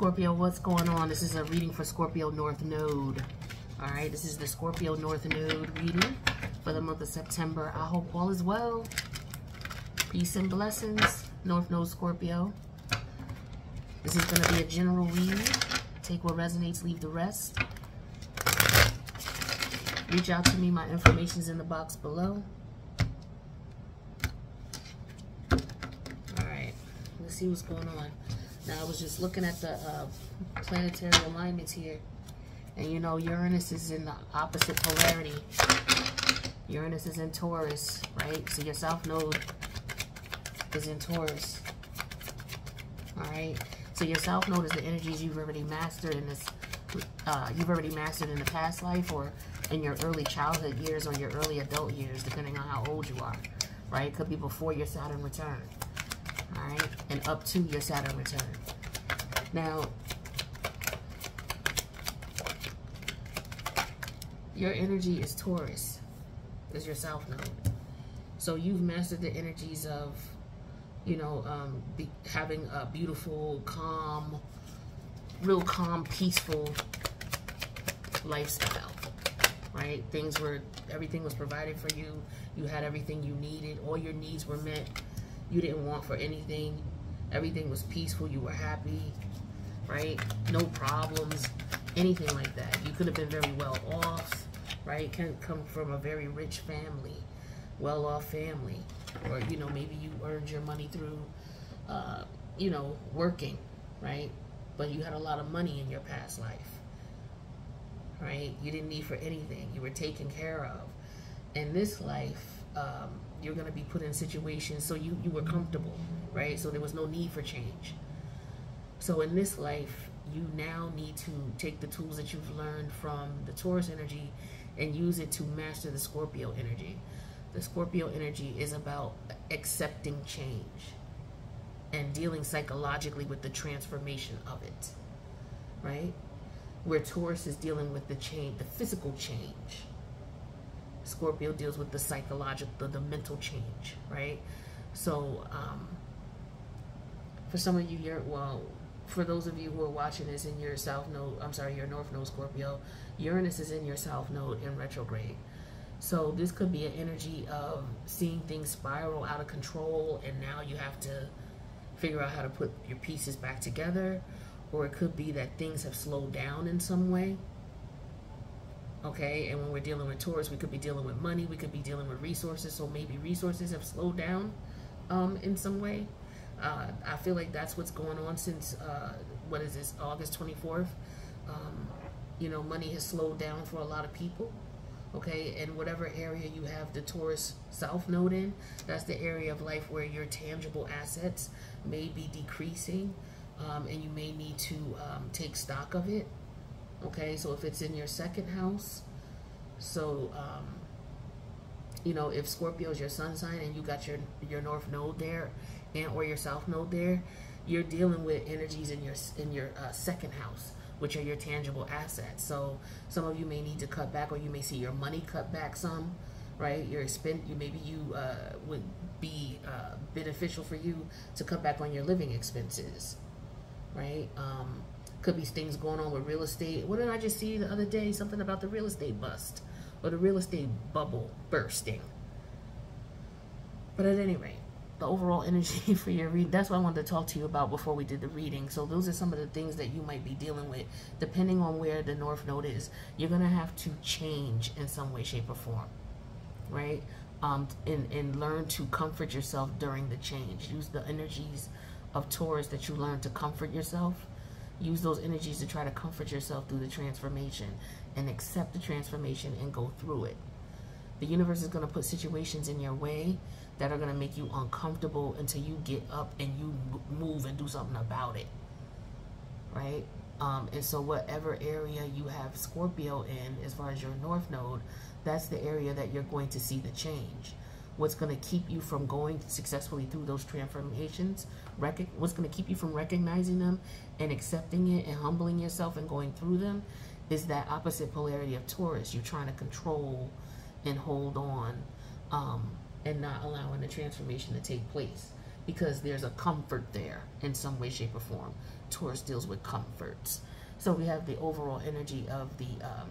Scorpio, what's going on? This is a reading for Scorpio North Node. All right, this is the Scorpio North Node reading for the month of September. I hope all is well. Peace and blessings, North Node Scorpio. This is going to be a general read. Take what resonates, leave the rest. Reach out to me. My information is in the box below. All right, let's see what's going on. Now, I was just looking at the uh, planetary alignments here. And you know, Uranus is in the opposite polarity. Uranus is in Taurus, right? So your South Node is in Taurus. Alright? So your South Node is the energies you've already mastered in this, uh, you've already mastered in the past life or in your early childhood years or your early adult years, depending on how old you are. Right? It could be before your Saturn return. Alright? And up to your Saturn return. Now, your energy is Taurus, is your South Node. So you've mastered the energies of, you know, um, be, having a beautiful, calm, real calm, peaceful lifestyle, right? Things were, everything was provided for you. You had everything you needed. All your needs were met. You didn't want for anything. Everything was peaceful. You were happy, right? No problems, anything like that. You could have been very well off right? Can come from a very rich family, well-off family, or you know maybe you earned your money through, uh, you know, working, right? But you had a lot of money in your past life, right? You didn't need for anything. You were taken care of. In this life, um, you're going to be put in situations so you you were comfortable, right? So there was no need for change. So in this life, you now need to take the tools that you've learned from the Taurus energy and use it to master the Scorpio energy. The Scorpio energy is about accepting change and dealing psychologically with the transformation of it, right? Where Taurus is dealing with the change, the physical change. Scorpio deals with the psychological, the, the mental change, right? So, um, for some of you, you're, well, for those of you who are watching this in your south node, I'm sorry, your north node Scorpio, Uranus is in your south node in retrograde. So this could be an energy of seeing things spiral out of control and now you have to figure out how to put your pieces back together. Or it could be that things have slowed down in some way. Okay, and when we're dealing with Taurus, we could be dealing with money, we could be dealing with resources, so maybe resources have slowed down um, in some way. Uh, I feel like that's what's going on since, uh, what is this, August 24th. Um, you know, money has slowed down for a lot of people. Okay, and whatever area you have the Taurus South Node in, that's the area of life where your tangible assets may be decreasing um, and you may need to um, take stock of it. Okay, so if it's in your second house, so, um, you know, if Scorpio is your sun sign and you got your, your North Node there, and or your south node there, you're dealing with energies in your in your uh, second house, which are your tangible assets. So some of you may need to cut back, or you may see your money cut back some, right? Your spend, you maybe you uh, would be uh, beneficial for you to cut back on your living expenses, right? Um, could be things going on with real estate. What did I just see the other day? Something about the real estate bust or the real estate bubble bursting. But at any rate, the overall energy for your read. That's what I wanted to talk to you about before we did the reading. So those are some of the things that you might be dealing with. Depending on where the North Node is, you're going to have to change in some way, shape, or form. Right? Um, and, and learn to comfort yourself during the change. Use the energies of Taurus that you learn to comfort yourself. Use those energies to try to comfort yourself through the transformation and accept the transformation and go through it. The universe is going to put situations in your way that are going to make you uncomfortable until you get up and you move and do something about it. Right? Um, and so whatever area you have Scorpio in, as far as your North Node, that's the area that you're going to see the change. What's going to keep you from going successfully through those transformations, what's going to keep you from recognizing them and accepting it and humbling yourself and going through them is that opposite polarity of Taurus. You're trying to control and hold on um, and not allowing the transformation to take place because there's a comfort there in some way, shape, or form. Taurus deals with comforts. So we have the overall energy of the um,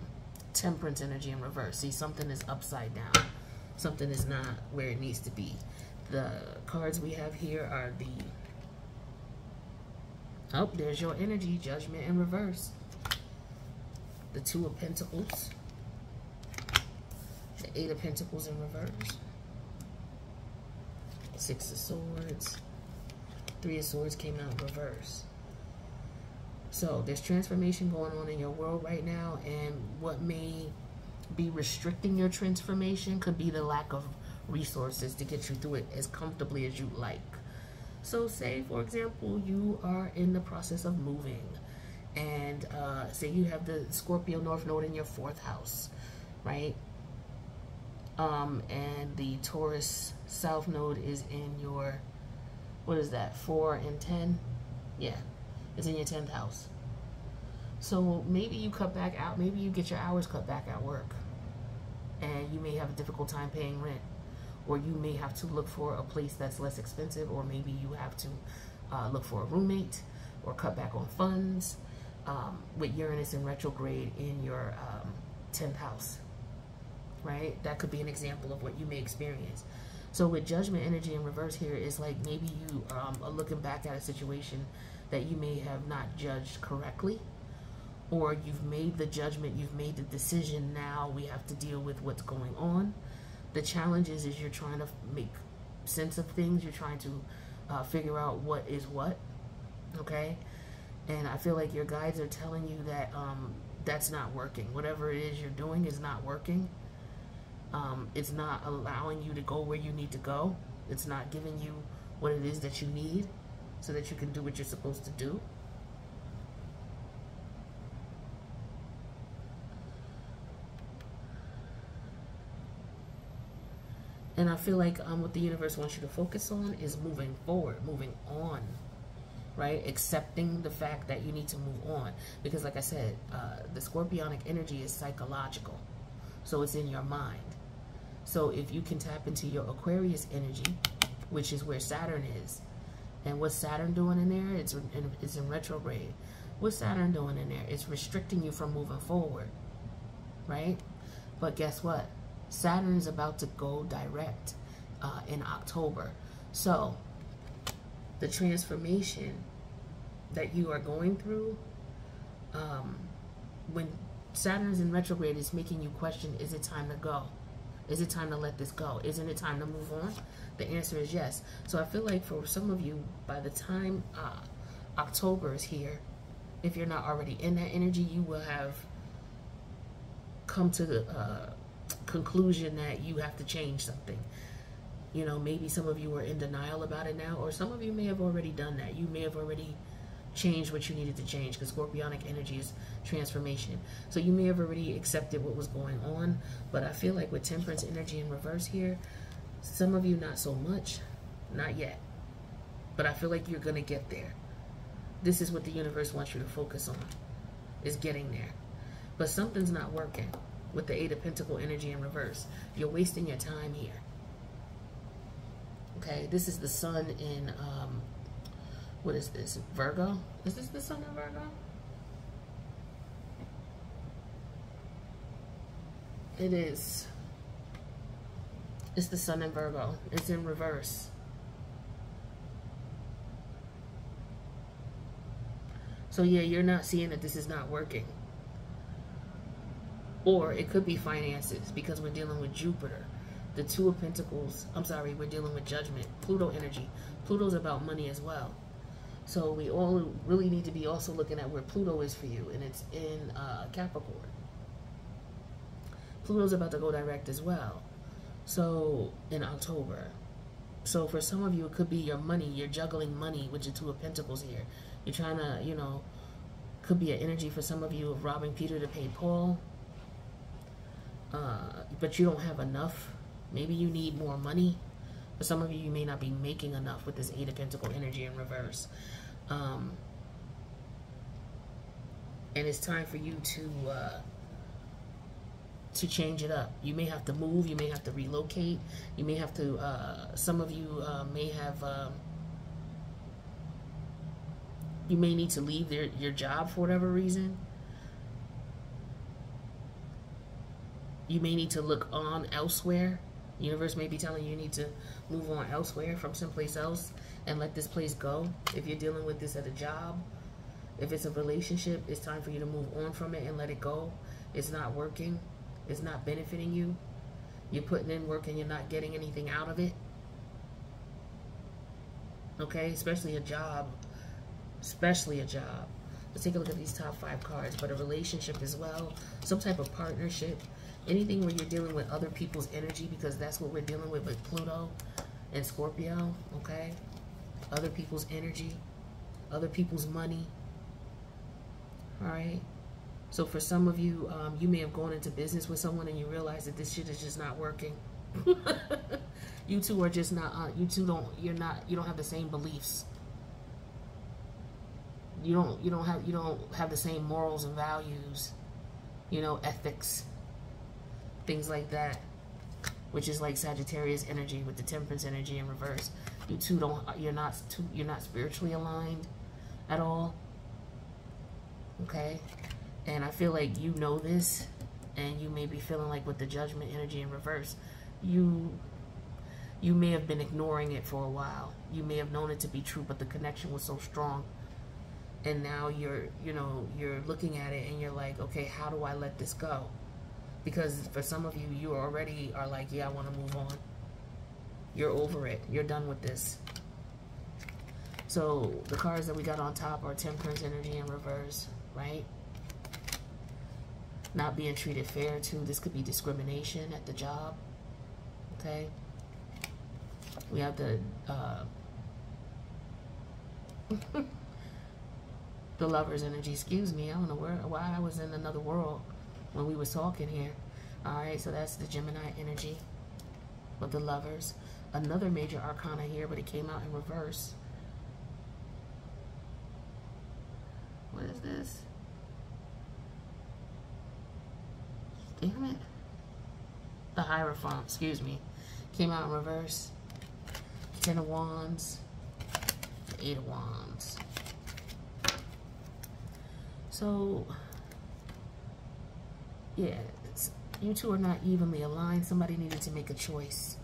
temperance energy in reverse. See, something is upside down. Something is not where it needs to be. The cards we have here are the... Oh, there's your energy, judgment in reverse. The Two of Pentacles. The Eight of Pentacles in reverse. Six of Swords. Three of Swords came out in reverse. So there's transformation going on in your world right now, and what may be restricting your transformation could be the lack of resources to get you through it as comfortably as you like. So, say for example, you are in the process of moving, and uh, say you have the Scorpio North Node in your fourth house, right? Um, and the Taurus South Node is in your, what is that, 4 and 10? Yeah, it's in your 10th house. So maybe you cut back out, maybe you get your hours cut back at work. And you may have a difficult time paying rent. Or you may have to look for a place that's less expensive, or maybe you have to uh, look for a roommate or cut back on funds um, with Uranus in retrograde in your um, 10th house right? That could be an example of what you may experience. So with judgment energy in reverse here is like maybe you um, are looking back at a situation that you may have not judged correctly or you've made the judgment, you've made the decision, now we have to deal with what's going on. The challenge is, is you're trying to make sense of things, you're trying to uh, figure out what is what, okay? And I feel like your guides are telling you that um, that's not working. Whatever it is you're doing is not working um, it's not allowing you to go where you need to go. It's not giving you what it is that you need so that you can do what you're supposed to do. And I feel like um, what the universe wants you to focus on is moving forward, moving on, right? Accepting the fact that you need to move on. Because like I said, uh, the scorpionic energy is psychological. So it's in your mind. So if you can tap into your Aquarius energy, which is where Saturn is, and what's Saturn doing in there? It's in, it's in retrograde. What's Saturn doing in there? It's restricting you from moving forward, right? But guess what? Saturn is about to go direct uh, in October. So the transformation that you are going through, um, when Saturn is in retrograde, is making you question, is it time to go? Is it time to let this go? Isn't it time to move on? The answer is yes. So I feel like for some of you, by the time uh, October is here, if you're not already in that energy, you will have come to the uh, conclusion that you have to change something. You know, maybe some of you are in denial about it now, or some of you may have already done that. You may have already changed what you needed to change because scorpionic energy is transformation. So you may have already accepted what was going on, but I feel like with temperance energy in reverse here, some of you not so much, not yet. But I feel like you're going to get there. This is what the universe wants you to focus on, is getting there. But something's not working with the Eight of Pentacle energy in reverse. You're wasting your time here. Okay, this is the sun in um, what is this? Virgo? Is this the sun in Virgo? It is. It's the sun in Virgo. It's in reverse. So yeah, you're not seeing that this is not working. Or it could be finances because we're dealing with Jupiter. The Two of Pentacles. I'm sorry, we're dealing with Judgment. Pluto energy. Pluto's about money as well. So we all really need to be also looking at where Pluto is for you, and it's in uh, Capricorn. Pluto's about to go direct as well. So in October. So for some of you, it could be your money. You're juggling money with your Two of Pentacles here. You're trying to, you know, could be an energy for some of you of robbing Peter to pay Paul. Uh, but you don't have enough. Maybe you need more money. For some of you, you may not be making enough with this Eight of Pentacle energy in reverse. Um, and it's time for you to uh, to change it up. You may have to move. You may have to relocate. You may have to. Uh, some of you uh, may have um, you may need to leave their, your job for whatever reason. You may need to look on elsewhere. universe may be telling you you need to move on elsewhere from someplace else and let this place go. If you're dealing with this at a job, if it's a relationship, it's time for you to move on from it and let it go. It's not working. It's not benefiting you. You're putting in work and you're not getting anything out of it. Okay, especially a job. Especially a job. Let's take a look at these top five cards. But a relationship as well. Some type of partnership. Anything where you're dealing with other people's energy because that's what we're dealing with with Pluto and Scorpio. Okay? Other people's energy. Other people's money. Alright? So for some of you, um, you may have gone into business with someone and you realize that this shit is just not working. you two are just not. Uh, you two don't. You're not. You don't have the same beliefs. You don't. You don't have. You don't have the same morals and values. You know, ethics. Things like that, which is like Sagittarius energy with the Temperance energy in reverse. You two don't. You're not. Too, you're not spiritually aligned at all. Okay and I feel like you know this, and you may be feeling like with the judgment energy in reverse, you you may have been ignoring it for a while. You may have known it to be true, but the connection was so strong. And now you're, you know, you're looking at it and you're like, okay, how do I let this go? Because for some of you, you already are like, yeah, I want to move on. You're over it. You're done with this. So the cards that we got on top are Temperance energy in reverse, right? not being treated fair too. This could be discrimination at the job. Okay. We have the uh, the lover's energy. Excuse me. I don't know where why I was in another world when we was talking here. All right. So that's the Gemini energy with the lovers. Another major arcana here, but it came out in reverse. What is this? damn it. The Hierophant, excuse me. Came out in reverse. Ten of Wands. Eight of Wands. So, yeah, you two are not evenly aligned. Somebody needed to make a choice.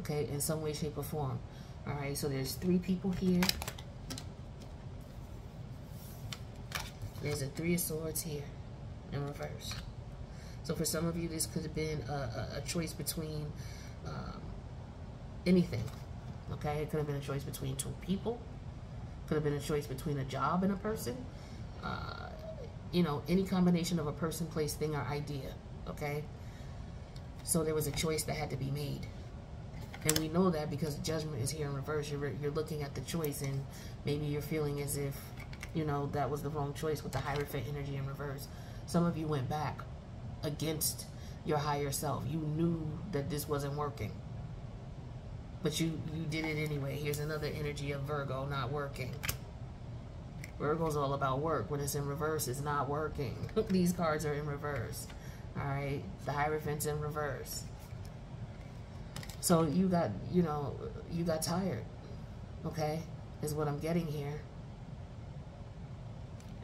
Okay, in some way, shape, or form. All right, so there's three people here. There's a Three of Swords here in reverse. So for some of you, this could have been a, a, a choice between um, anything. Okay, it could have been a choice between two people. Could have been a choice between a job and a person. Uh, you know, any combination of a person, place, thing, or idea. Okay. So there was a choice that had to be made. And we know that because judgment is here in reverse. You're, you're looking at the choice and maybe you're feeling as if, you know, that was the wrong choice with the Hierophant energy in reverse. Some of you went back against your higher self. You knew that this wasn't working. But you, you did it anyway. Here's another energy of Virgo not working. Virgo's all about work. When it's in reverse, it's not working. These cards are in reverse. Alright? The Hierophant's in reverse. So you got, you know, you got tired. Okay? Is what I'm getting here.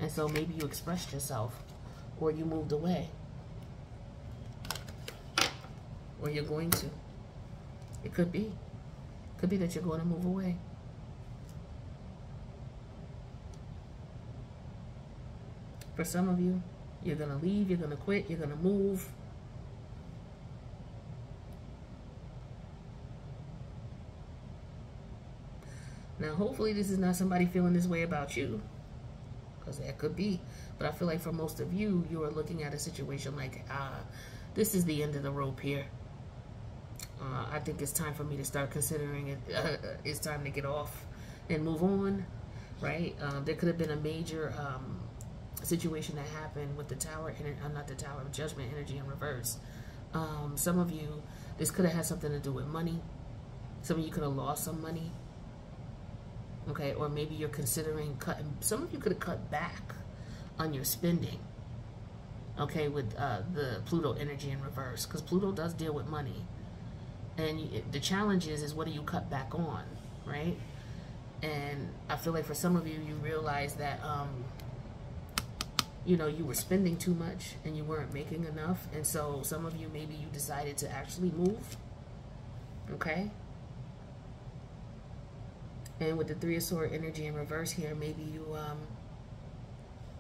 And so maybe you expressed yourself or you moved away. Or you're going to. It could be. Could be that you're going to move away. For some of you, you're going to leave, you're going to quit, you're going to move. Now, hopefully this is not somebody feeling this way about you. Because that could be. But I feel like for most of you, you are looking at a situation like, ah, this is the end of the rope here. Uh, I think it's time for me to start considering it. Uh, it's time to get off and move on, right? Um, there could have been a major um, situation that happened with the tower, uh, not the tower, of judgment energy in reverse. Um, some of you, this could have had something to do with money. Some of you could have lost some money. Okay, or maybe you're considering cutting. Some of you could have cut back on your spending. Okay, with uh, the Pluto energy in reverse, because Pluto does deal with money, and the challenge is, is what do you cut back on, right? And I feel like for some of you, you realize that, um, you know, you were spending too much and you weren't making enough. And so some of you, maybe you decided to actually move. Okay? And with the Three of Sword energy in reverse here, maybe you, um,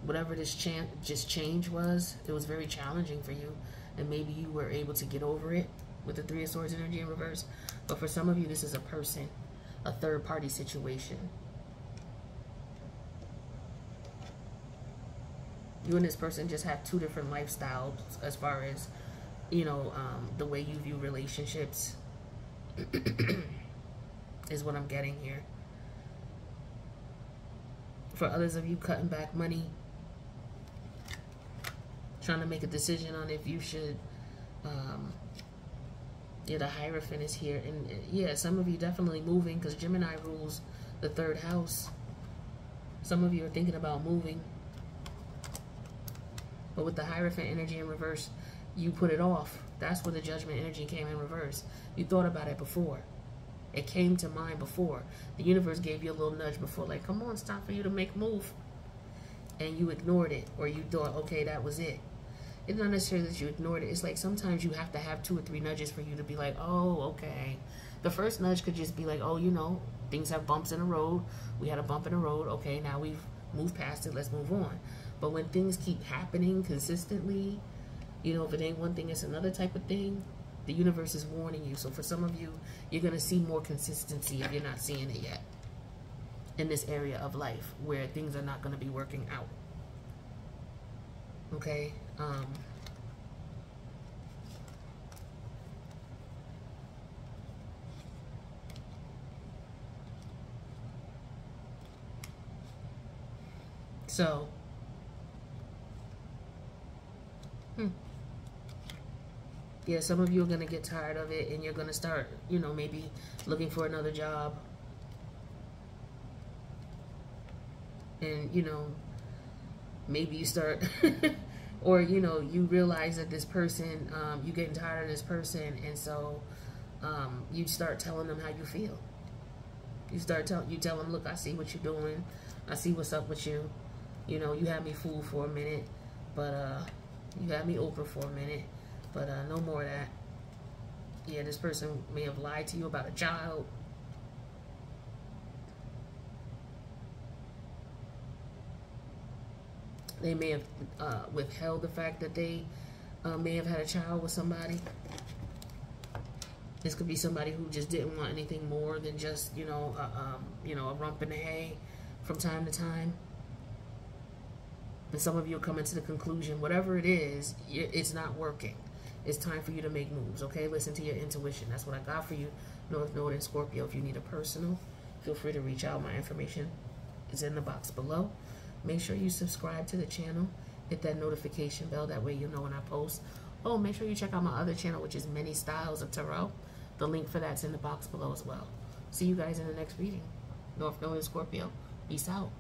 whatever this chan just change was, it was very challenging for you. And maybe you were able to get over it with the Three of Swords energy in reverse. But for some of you, this is a person, a third party situation. You and this person just have two different lifestyles as far as, you know, um, the way you view relationships is what I'm getting here. For others of you, cutting back money, trying to make a decision on if you should um, yeah the hierophant is here. And yeah some of you definitely moving because gemini rules the third house. Some of you are thinking about moving but with the hierophant energy in reverse you put it off that's where the judgment energy came in reverse you thought about it before it came to mind before the universe gave you a little nudge before like come on it's time for you to make move and you ignored it or you thought okay that was it it's not necessarily that you ignored it. It's like sometimes you have to have two or three nudges for you to be like, oh, okay. The first nudge could just be like, oh, you know, things have bumps in the road. We had a bump in the road. Okay, now we've moved past it. Let's move on. But when things keep happening consistently, you know, if it ain't one thing, it's another type of thing. The universe is warning you. So for some of you, you're going to see more consistency if you're not seeing it yet in this area of life where things are not going to be working out. Okay? Um, so, Yeah, some of you are going to get tired of it and you're going to start, you know, maybe looking for another job. And, you know, maybe you start or you know you realize that this person um, you getting tired of this person and so um, you start telling them how you feel. You start telling, you tell them look I see what you're doing. I see what's up with you. You know you had me fooled for a minute but uh, you had me over for a minute but uh, no more of that yeah this person may have lied to you about a child They may have uh, withheld the fact that they uh, may have had a child with somebody. This could be somebody who just didn't want anything more than just, you know, um, you know, a rump in the hay from time to time. And some of you are coming to the conclusion, whatever it is, it's not working. It's time for you to make moves, okay? Listen to your intuition. That's what I got for you, North Node and Scorpio. If you need a personal, feel free to reach out. My information is in the box below. Make sure you subscribe to the channel. Hit that notification bell. That way you'll know when I post. Oh, make sure you check out my other channel, which is Many Styles of Tarot. The link for that's in the box below as well. See you guys in the next reading. North Node and Scorpio. Peace out.